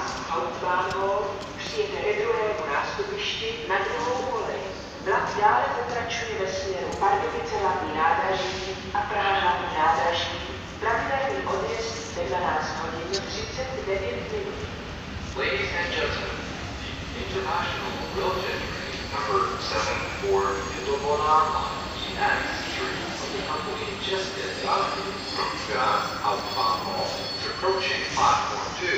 Pirátský Hauptbahnhof přijede ke druhému nástupišti na druhou kolej. Vlak dále pokračuje ve směru Pardubice hlavní nádraží a Praha hlavní nádraží. Pravidelný odjezd ve 12 hodin 39 minut. Ladies and gentlemen, the International Railjet number 74 Vindobona on EX3 of the company just Dynasty from Graz Hauptbahnhof is approaching platform 2,